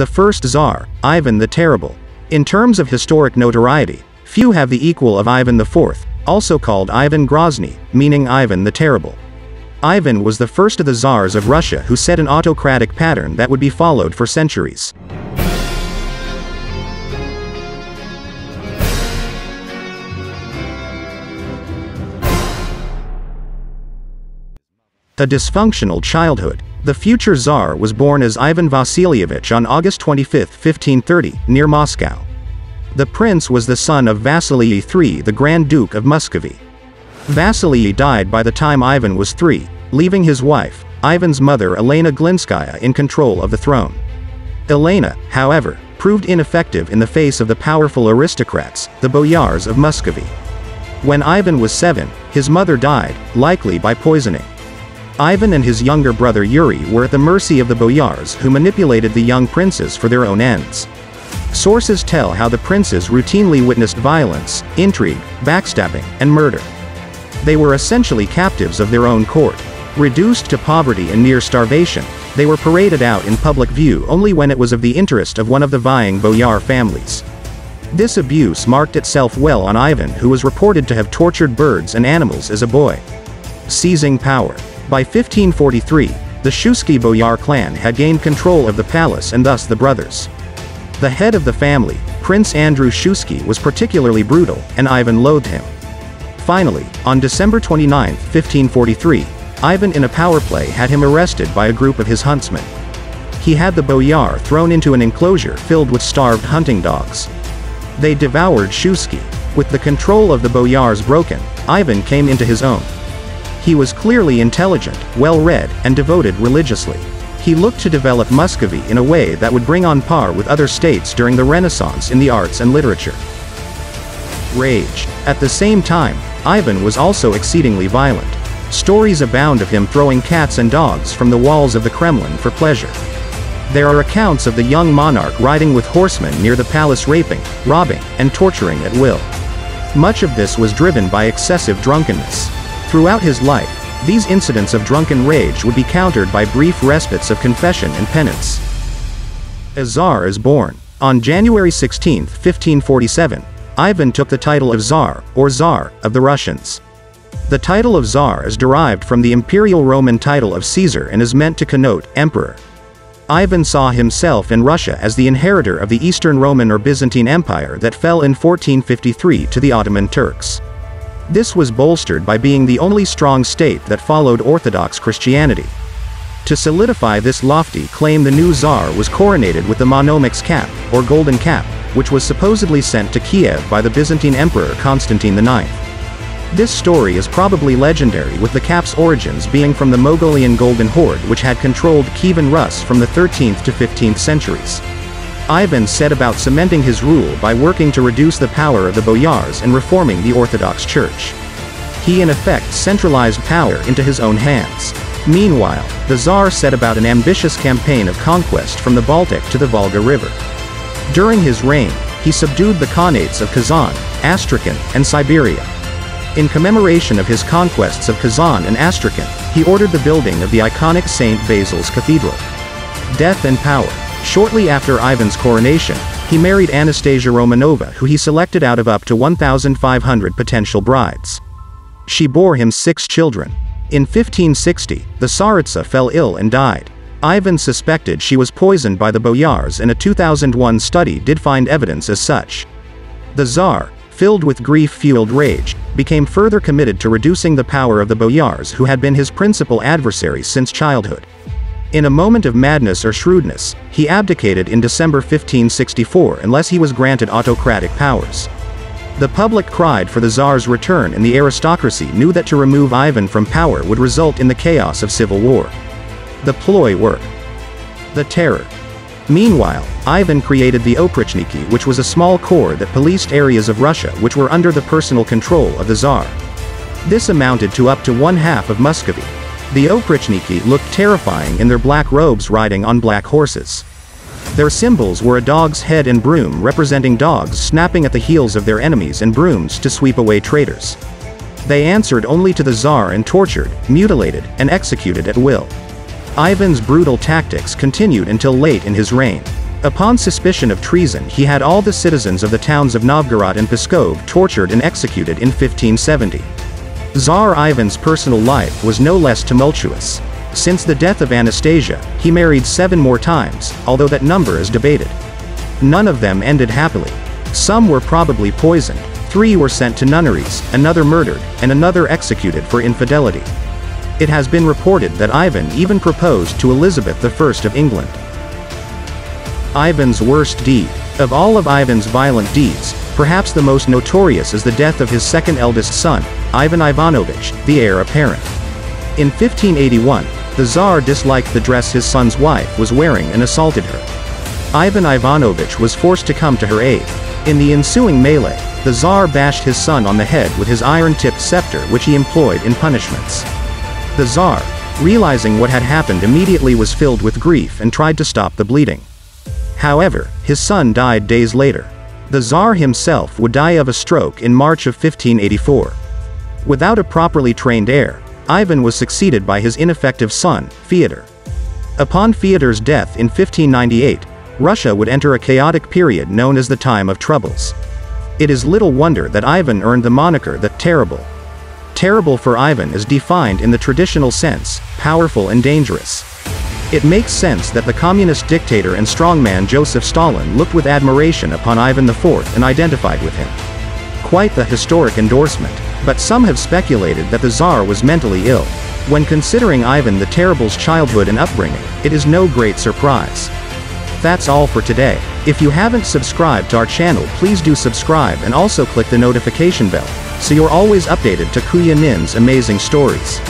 The first Tsar, Ivan the Terrible. In terms of historic notoriety, few have the equal of Ivan IV, also called Ivan Grozny, meaning Ivan the Terrible. Ivan was the first of the czars of Russia who set an autocratic pattern that would be followed for centuries. A dysfunctional childhood. The future Tsar was born as Ivan Vasilievich on August 25, 1530, near Moscow. The prince was the son of Vasily III the Grand Duke of Muscovy. Vasily died by the time Ivan was three, leaving his wife, Ivan's mother Elena Glinskaya in control of the throne. Elena, however, proved ineffective in the face of the powerful aristocrats, the boyars of Muscovy. When Ivan was seven, his mother died, likely by poisoning. Ivan and his younger brother Yuri were at the mercy of the boyars who manipulated the young princes for their own ends. Sources tell how the princes routinely witnessed violence, intrigue, backstabbing, and murder. They were essentially captives of their own court. Reduced to poverty and near starvation, they were paraded out in public view only when it was of the interest of one of the vying boyar families. This abuse marked itself well on Ivan who was reported to have tortured birds and animals as a boy. Seizing power. By 1543, the Shuisky Boyar clan had gained control of the palace and thus the brothers. The head of the family, Prince Andrew Shuisky was particularly brutal, and Ivan loathed him. Finally, on December 29, 1543, Ivan in a power play had him arrested by a group of his huntsmen. He had the boyar thrown into an enclosure filled with starved hunting dogs. They devoured Shuisky. With the control of the boyars broken, Ivan came into his own. He was clearly intelligent, well-read, and devoted religiously. He looked to develop Muscovy in a way that would bring on par with other states during the Renaissance in the arts and literature. Rage. At the same time, Ivan was also exceedingly violent. Stories abound of him throwing cats and dogs from the walls of the Kremlin for pleasure. There are accounts of the young monarch riding with horsemen near the palace raping, robbing, and torturing at will. Much of this was driven by excessive drunkenness. Throughout his life, these incidents of drunken rage would be countered by brief respites of confession and penance. A Tsar is born. On January 16, 1547, Ivan took the title of Tsar, or Tsar, of the Russians. The title of Tsar is derived from the imperial Roman title of Caesar and is meant to connote emperor. Ivan saw himself in Russia as the inheritor of the Eastern Roman or Byzantine Empire that fell in 1453 to the Ottoman Turks. This was bolstered by being the only strong state that followed Orthodox Christianity. To solidify this lofty claim the new Tsar was coronated with the Monomakh cap, or golden cap, which was supposedly sent to Kiev by the Byzantine Emperor Constantine IX. This story is probably legendary with the cap's origins being from the Mogolian Golden Horde which had controlled Kievan Rus from the 13th to 15th centuries. Ivan set about cementing his rule by working to reduce the power of the boyars and reforming the Orthodox Church. He in effect centralized power into his own hands. Meanwhile, the Tsar set about an ambitious campaign of conquest from the Baltic to the Volga River. During his reign, he subdued the Khanates of Kazan, Astrakhan, and Siberia. In commemoration of his conquests of Kazan and Astrakhan, he ordered the building of the iconic St. Basil's Cathedral. Death and power. Shortly after Ivan's coronation, he married Anastasia Romanova who he selected out of up to 1,500 potential brides. She bore him six children. In 1560, the Tsaritsa fell ill and died. Ivan suspected she was poisoned by the boyars and a 2001 study did find evidence as such. The Tsar, filled with grief-fueled rage, became further committed to reducing the power of the boyars who had been his principal adversaries since childhood. In a moment of madness or shrewdness, he abdicated in December 1564 unless he was granted autocratic powers. The public cried for the Tsar's return and the aristocracy knew that to remove Ivan from power would result in the chaos of civil war. The ploy worked. The Terror. Meanwhile, Ivan created the Oprichniki which was a small corps that policed areas of Russia which were under the personal control of the Tsar. This amounted to up to one half of Muscovy. The Oprichniki looked terrifying in their black robes riding on black horses. Their symbols were a dog's head and broom representing dogs snapping at the heels of their enemies and brooms to sweep away traitors. They answered only to the Tsar and tortured, mutilated, and executed at will. Ivan's brutal tactics continued until late in his reign. Upon suspicion of treason he had all the citizens of the towns of Novgorod and Pskov tortured and executed in 1570. Tsar Ivan's personal life was no less tumultuous. Since the death of Anastasia, he married seven more times, although that number is debated. None of them ended happily. Some were probably poisoned, three were sent to nunneries, another murdered, and another executed for infidelity. It has been reported that Ivan even proposed to Elizabeth I of England. Ivan's worst deed. Of all of Ivan's violent deeds, perhaps the most notorious is the death of his second eldest son, Ivan Ivanovich, the heir apparent. In 1581, the Tsar disliked the dress his son's wife was wearing and assaulted her. Ivan Ivanovich was forced to come to her aid. In the ensuing melee, the Tsar bashed his son on the head with his iron-tipped scepter which he employed in punishments. The Tsar, realizing what had happened immediately was filled with grief and tried to stop the bleeding. However, his son died days later. The Tsar himself would die of a stroke in March of 1584. Without a properly trained heir, Ivan was succeeded by his ineffective son, Fyodor. Upon Fyodor's death in 1598, Russia would enter a chaotic period known as the Time of Troubles. It is little wonder that Ivan earned the moniker the Terrible. Terrible for Ivan is defined in the traditional sense, powerful and dangerous. It makes sense that the communist dictator and strongman Joseph Stalin looked with admiration upon Ivan IV and identified with him. Quite the historic endorsement, but some have speculated that the Tsar was mentally ill. When considering Ivan the Terrible's childhood and upbringing, it is no great surprise. That's all for today. If you haven't subscribed to our channel please do subscribe and also click the notification bell, so you're always updated to Kuya Nin's amazing stories.